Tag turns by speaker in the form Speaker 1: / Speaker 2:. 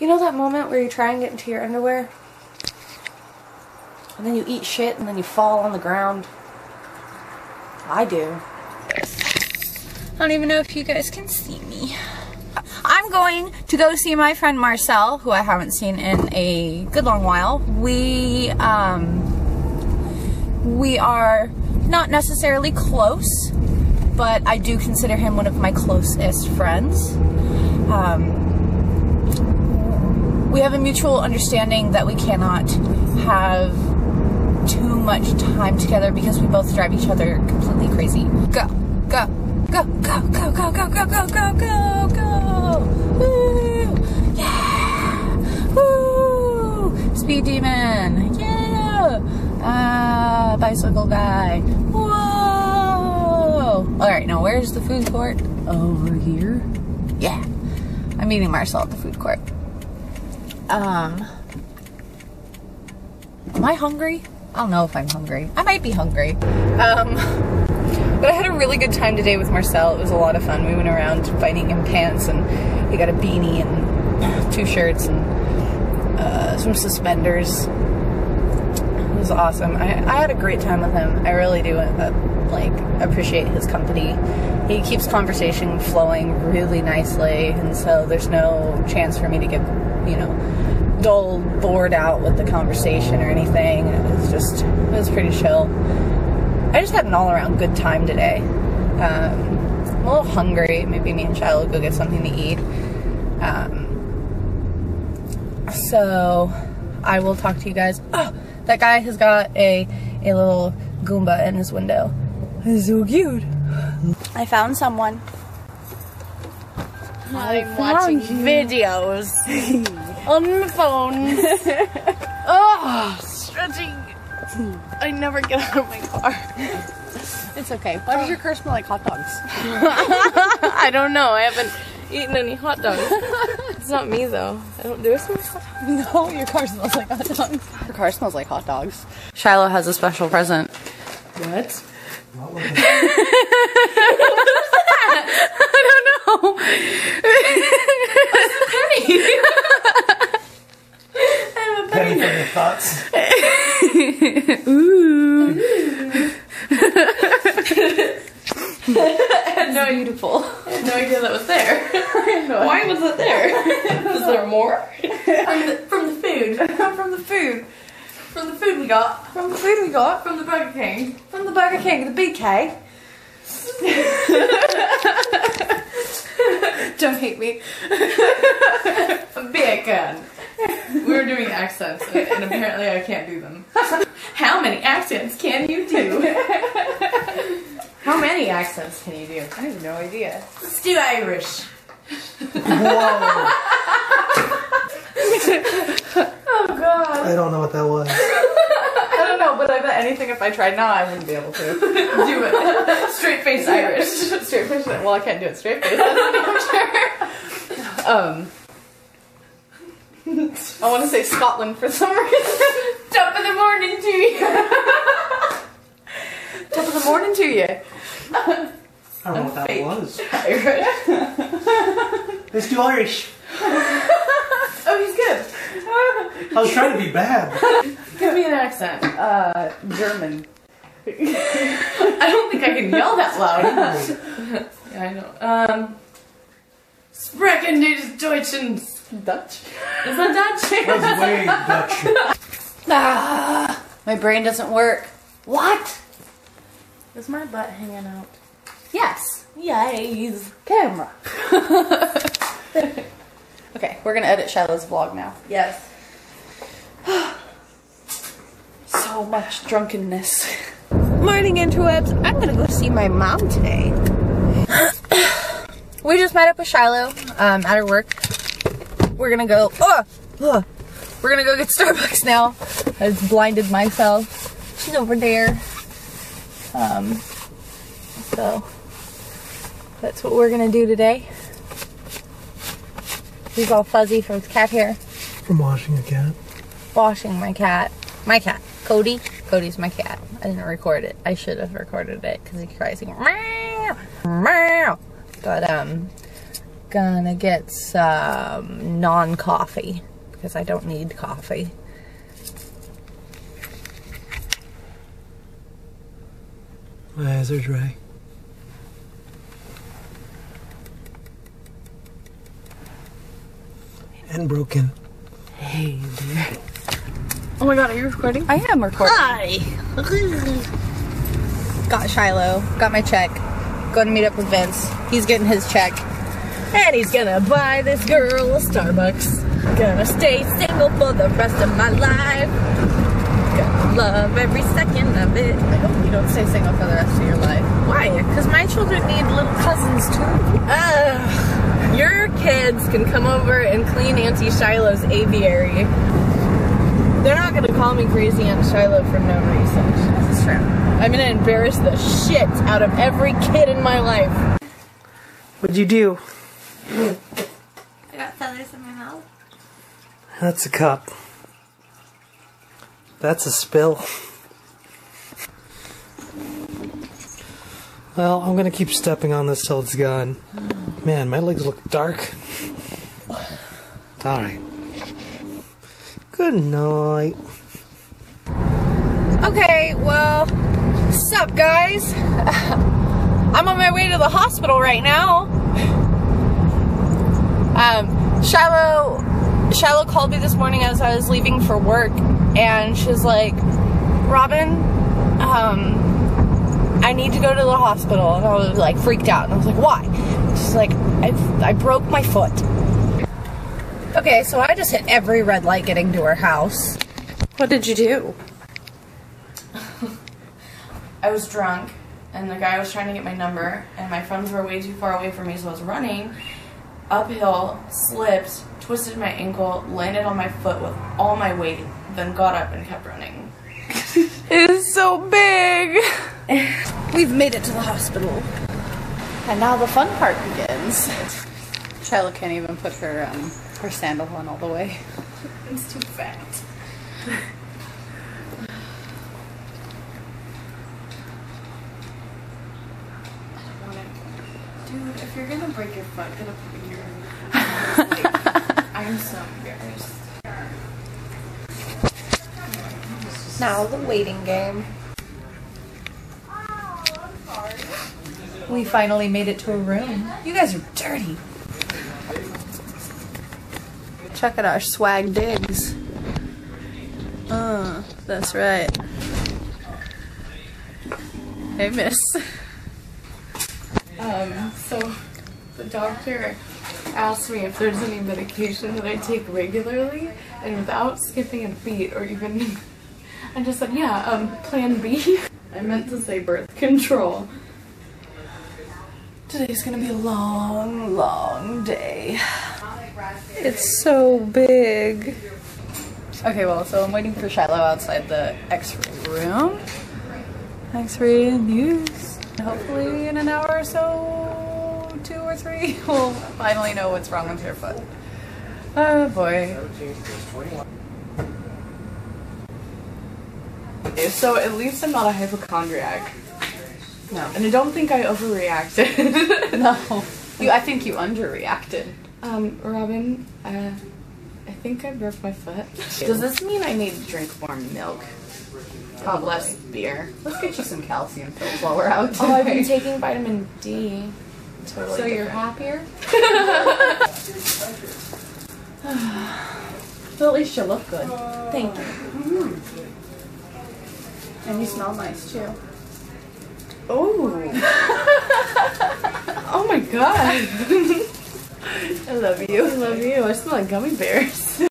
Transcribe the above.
Speaker 1: You know that moment where you try and get into your underwear? And then you eat shit and then you fall on the ground? I do.
Speaker 2: I don't even know if you guys can see me. I'm going to go see my friend Marcel, who I haven't seen in a good long while. We, um, we are not necessarily close, but I do consider him one of my closest friends. Um, we have a mutual understanding that we cannot have too much time together because we both drive each other completely crazy. Go, go, go, go, go, go, go, go, go, go, go, go. Woo! Yeah! Woo! Speed demon. Yeah! Ah, bicycle guy. Whoa! All right, now where's the food court? Over here. Yeah. I'm meeting Marcel at the food court. Um, am I hungry? I don't know if I'm hungry. I might be hungry. Um, but I had a really good time today with Marcel. It was a lot of fun. We went around finding him pants, and he got a beanie and two shirts and uh, some suspenders. It was awesome. I, I had a great time with him. I really do uh, like appreciate his company. He keeps conversation flowing really nicely, and so there's no chance for me to get, you know, dull, bored out with the conversation or anything. It was just, it was pretty chill. I just had an all around good time today. Um, I'm a little hungry. Maybe me and Shiloh will go get something to eat. Um, so I will talk to you guys. Oh, that guy has got a a little Goomba in his window. So cute. I found someone. I'm watching videos on my phone. oh, stretching. I never get out of my car. It's okay.
Speaker 1: Why does your car smell like hot dogs?
Speaker 2: I don't know. I haven't eaten any hot dogs. It's not me though. I don't do it.
Speaker 1: No, your car smells like hot dogs.
Speaker 2: Your car smells like hot dogs. Shiloh has a special present.
Speaker 1: What?
Speaker 2: I don't know.
Speaker 3: I have a Penny for your thoughts.
Speaker 2: no, beautiful. I had no idea that was there. Why was it there? Was there more? From the, from the food.
Speaker 1: From the food.
Speaker 2: From the food we got.
Speaker 1: From the food we got.
Speaker 2: From the Burger King.
Speaker 1: From the Burger King, the BK. Don't hate me.
Speaker 2: Bacon. We were doing accents, and, and apparently I can't do them. How many accents can you do?
Speaker 1: How many accents can you do?
Speaker 2: I have no idea.
Speaker 1: Let's do Irish.
Speaker 3: Whoa!
Speaker 1: God.
Speaker 3: I don't know what that was.
Speaker 1: I don't know, but I bet anything if I tried now I wouldn't be able to do it. Straight face Irish. Straight face. Well, I can't do it straight face. That's for sure. Um. I want to say Scotland for some reason. Top of the morning to you. Top of the morning to you.
Speaker 3: I don't know what that
Speaker 1: fake.
Speaker 3: was.
Speaker 1: Irish.
Speaker 3: Let's do Irish.
Speaker 1: He's good.
Speaker 3: I was trying to be bad.
Speaker 1: Give me an accent. Uh, German.
Speaker 2: I don't think I can yell that loud. yeah, I know. Um, Sprechen des Deutschen.
Speaker 1: Dutch.
Speaker 2: Is that Dutch?
Speaker 3: That's way Dutch.
Speaker 1: Ah, my brain doesn't work. What? Is my butt hanging out?
Speaker 2: yes.
Speaker 1: Yes. Camera. okay, we're gonna edit Shiloh's vlog now.
Speaker 2: Yes.
Speaker 1: So much drunkenness. Morning, interwebs. I'm gonna go see my mom today. we just met up with Shiloh um, at her work. We're gonna go. Oh, oh, we're gonna go get Starbucks now. I've blinded myself. She's over there. Um, so that's what we're gonna do today. He's all fuzzy from his cat hair.
Speaker 3: From washing a cat.
Speaker 1: Washing my cat. My cat. Cody. Cody's my cat. I didn't record it. I should have recorded it because he cries like, meow, meow. But, um, gonna get some non-coffee because I don't need coffee.
Speaker 3: My eyes are dry. And broken. Hey, dear.
Speaker 1: Oh my god, are you recording?
Speaker 2: I am recording.
Speaker 1: Hi. Got Shiloh. Got my check. Going to meet up with Vince. He's getting his check. And he's gonna buy this girl a Starbucks. Gonna stay single for the rest of my life. Gonna love every second of it. I hope you don't stay single for the rest of your life. Why? Because my children need little cousins too. Uh, your kids can come over and clean Auntie Shiloh's aviary. They're not gonna call me crazy Aunt Shiloh for no reason. This is true. I'm gonna embarrass the shit out of every kid in my life.
Speaker 3: What'd you do?
Speaker 1: I got feathers in my mouth.
Speaker 3: That's a cup. That's a spill. Well, I'm gonna keep stepping on this till it's gone. Man, my legs look dark. Alright. Good night.
Speaker 1: Okay, well, sup guys? I'm on my way to the hospital right now. Um, Shiloh, Shiloh called me this morning as I was leaving for work, and she's like, Robin, um, I need to go to the hospital. And I was like freaked out, and I was like, why? She's like, I, I broke my foot. Okay, so I just hit every red light getting to her house.
Speaker 2: What did you do?
Speaker 1: I was drunk, and the guy was trying to get my number, and my friends were way too far away from me, so I was running uphill, slipped, twisted my ankle, landed on my foot with all my weight, then got up and kept running.
Speaker 2: It is so big.
Speaker 1: We've made it to the hospital.
Speaker 2: And now the fun part begins. Shiloh can't even put her um, her sandal on all the way.
Speaker 1: It's too fat. Dude, if you're gonna break your foot, get up here. I'm so embarrassed. Now the waiting game.
Speaker 2: We finally made it to a room. You guys are dirty. Check out our swag digs. Oh, that's right. Hey, miss.
Speaker 4: Um, so the doctor asked me if there's any medication that I take regularly and without skipping a beat or even I just said, yeah, um, plan B. I meant to say birth control. Today's gonna be a long, long day.
Speaker 2: It's so big. Okay, well, so I'm waiting for Shiloh outside the x-ray room. X-ray news. Hopefully in an hour or so, two or three, we'll finally know what's wrong with her foot. Oh boy.
Speaker 4: So at least I'm not a hypochondriac.
Speaker 2: No.
Speaker 4: And I don't think I overreacted.
Speaker 2: No. You, I think you underreacted.
Speaker 4: Um, Robin, uh, I think I broke my foot. Does this mean I need to drink more milk? Or less beer?
Speaker 2: Let's get you some calcium pills while we're out
Speaker 4: Oh, I've been taking vitamin D. Totally
Speaker 2: So you're happier? so at least you look good.
Speaker 4: Thank you.
Speaker 2: And you smell nice too.
Speaker 4: Oh. oh my god.
Speaker 2: I love you.
Speaker 4: I love you. I smell like gummy bears.